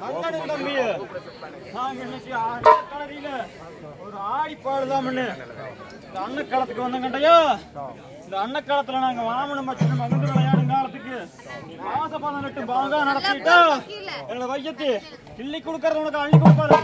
தம்பி. நாங்க இன்னைக்கு ஆடியில ஒரு ஆடி பாடுதாமன்னு. இந்த அன்னக்காலத்துக்கு வந்தோம் கண்டையா? இந்த அன்னக்காலத்துல நாங்க வாமன மச்சன் மகிழ்ந்து விளையாடும் காலத்துக்கு மாச பதினெட்டு பாங்கா நடத்திட்டா எங்களை வையத்து கிள்ளி கொடுக்கறது உனக்கு அள்ளி கொடுப்பாரு.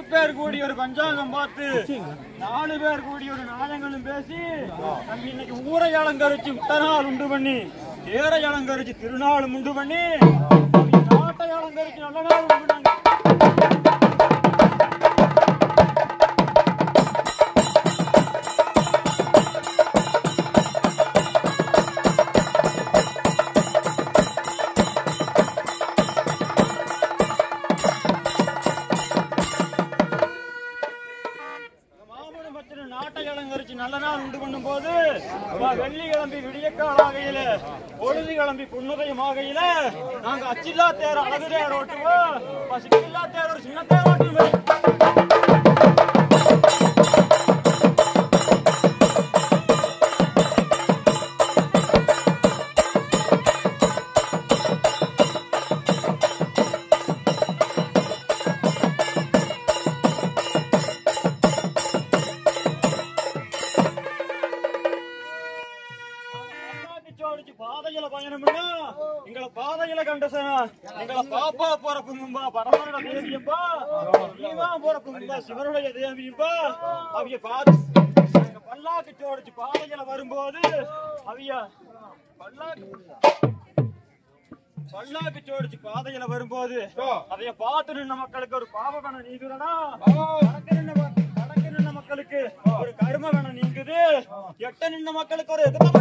பத்து பேர் கூடி ஒரு பஞ்சாங்கம் பார்த்து நாலு பேர் கூடி ஒரு நாயங்களும் பேசி நம்ம இன்னைக்கு ஊரை அலங்கரிச்சு முட்டநாள் உண்டு பண்ணி தேரை அலங்கரிச்சு திருநாள் உண்டு பண்ணி நாட்டை அலங்கரிச்சு நல்ல நாள் உண்டு பண்ணாங்க புன்னுதையும் ஆகையில நாங்க அச்சில்லா தேர் அழகு தேர் ஓட்டுவோம். பசிக்கில்லா தேர் ஒரு சின்ன தேர் ஓட்டுவோம். போறப்புங்கம்பா பரமரோட தேவியம்பா நீவா போறப்புங்கம்பா சிவனுடைய தேவியம்பா அவிய பார்த்து பல்லாக்கு சோடிச்சு பாதையில வரும்போது அவிய பல்லாக்கு பல்லாக்கு சோடிச்சு பாதையில வரும்போது அதைய பார்த்து நின்ன மக்களுக்கு ஒரு பாவ கணம் நீங்குறனா நடக்க நின்ன மக்களுக்கு ஒரு கரும கணம் நீங்குது. எட்ட நின்ன மக்களுக்கு ஒரு எதிர்ப்பு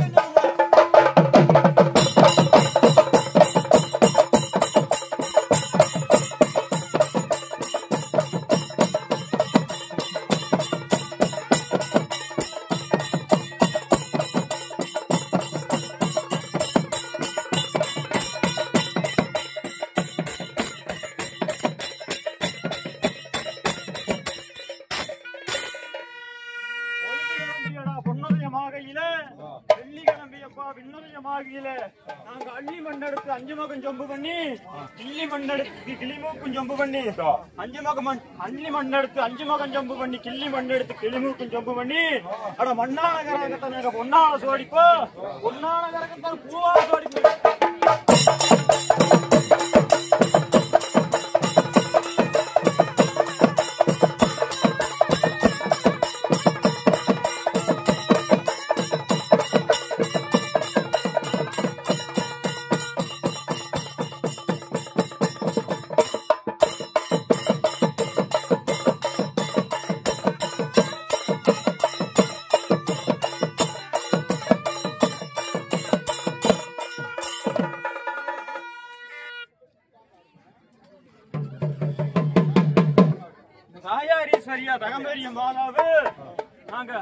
நீங்குது பொழுதுகிளம்பியடா பொன்னுதயமாகையில, வெள்ளிக்கிழமையப்பா விண்ணுதயமாகையில, நாங்க அள்ளி மண்ணெடுத்து அஞ்சு மகம் ஜொம்பு பண்ணி கிள்ளி மண்ணெடுத்து கிளிமூக்கும் ஜொம்பு பண்ணி அஞ்சு மகம் மண் அள்ளி மண்ணெடுத்து அஞ்சு மகம் ஜொம்பு பண்ணி கிள்ளி மண்ணெடுத்து கிளிமூக்கும் ஜொம்பு பண்ணி அட மண்ணான கரகத்தை நாங்க பொன்னால சோடிப்போ பொன்னான கரகத்தை பூவால சோடிப்போ. சரியா தகமேரியம் மாலாவு நாங்க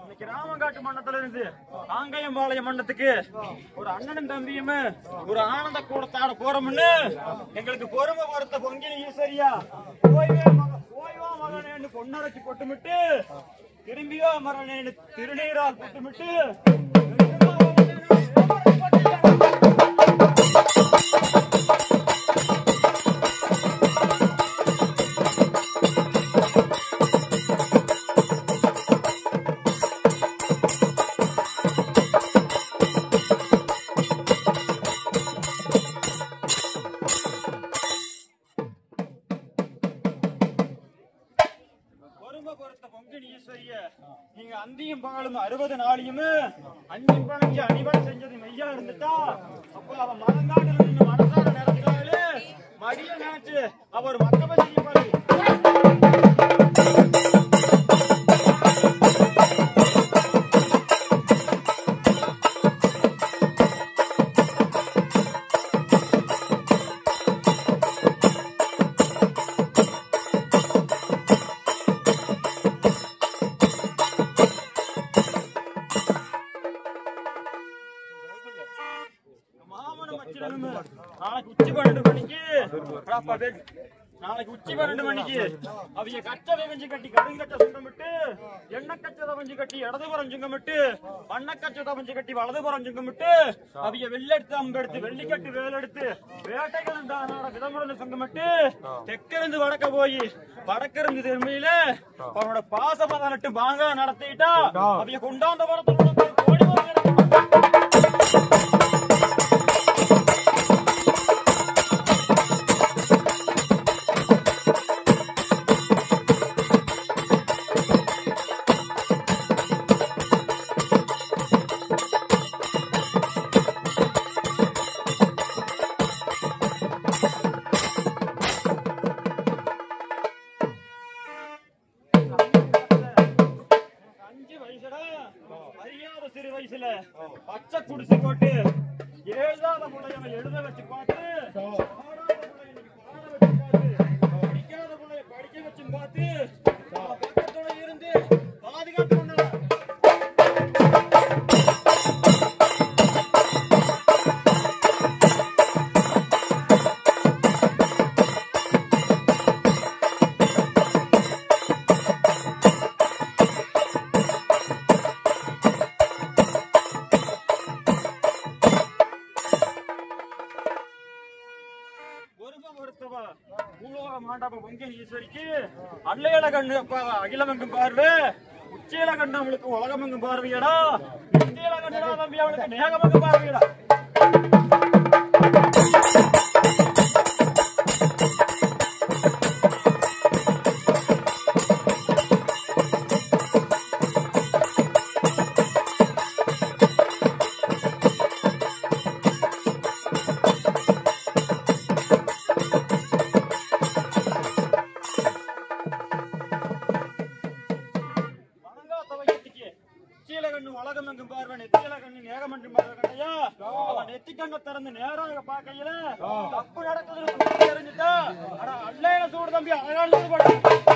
இன்னைக்கு ராமங்காட்டு மன்னத்துல இருந்து காங்கயம்பாளையம் மன்னத்துக்கு ஒரு அண்ணனும் தம்பியும் ஒரு ஆனந்த கூடத்தாட போறோம்னு. எங்களுக்கு பொறுமை பொறுத்த பொங்கினி ஈஸ்வரியா ஓய்வே ஓய்வா மகனேன்னு பொன்னரைச்சு கொட்டுமிட்டு திரும்பியோ மரணேன்னு திருநீரால் செய்ய. நீங்க அந்தியும் பகலும் அறுபது நாளையுமே அஞ்சும் பணஞ்சு அணிவன் செஞ்சது மெய்யா இருந்துட்டா அப்ப அவ மனங்காட்டில் நின்று மனசார நினைச்சாலே மடிய நினைச்சு அவர் மத்தவ செய்ய பாரு நாளைக்கு உச்சி பன்னெண்டு மணிக்கு. நாளைக்கு உச்சி பன்னெண்டு மணிக்கு. அவிய கச்சதை வஞ்சி கட்டி கருங்கச்ச சுங்கமிட்டு எண்ணெய் கச்சதை வஞ்சி கட்டி இடதுபுறம் சுங்கமிட்டு வண்ண கச்சதை வஞ்சி கட்டி வலதுபுறம் சுங்கமிட்டு அவிய வெள்ளெடுத்து அம்பெடுத்து வெள்ளிக்கட்டு வேலெடுத்து வேட்டைகள் தானாட விதமுடன் சுங்கமிட்டு தெற்கிருந்து வடக்க போய் வடக்கிருந்து தென்மையில அவனோட பாச பதினெட்டு பாங்க நடத்திட்டா அவிய கொண்டாந்த வரத்தோட குடிசை போட்டு எழுதாத எழுத வச்சு பார்த்து. ஒருவ ஒருத்தவ பூலோக மாண்டாப பொங்கல் ஈஸ்வரிக்கு அல்லையில கண்ணு அப்பா அகிலமெங்கும் பார்வை. உச்சியில கண்ணு அவளுக்கு உலகமெங்கும் பார்வையடா. இந்தியில கண்ணுடா தம்பி அவளுக்கு நேகமெங்கும் பார்வையடா. கண்ணு நேகமெங்கும் பார்வை கண்டையா அவன் நெத்தி கண்ணை திறந்து நேராக பார்க்கையில தப்பு நடக்குதுன்னு தெரிஞ்சுட்டா. ஆனா அல்லையில சூடு தம்பி அழகான போட